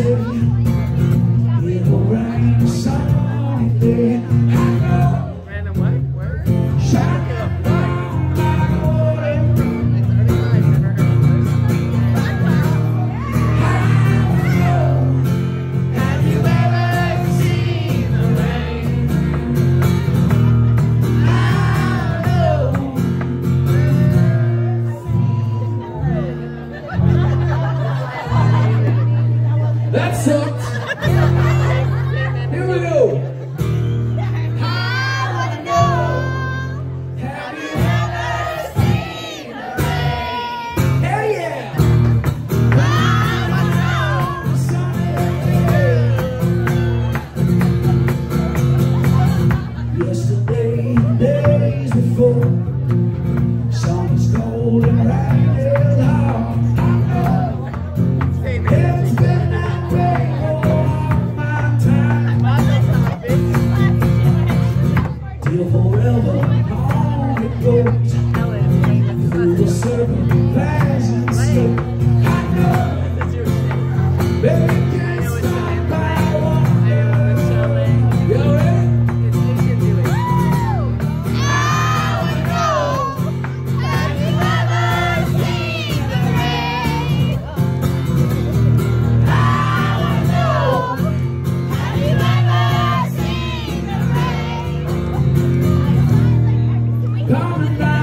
say it'll rain someday. That sucked. Here we go. Go. Come and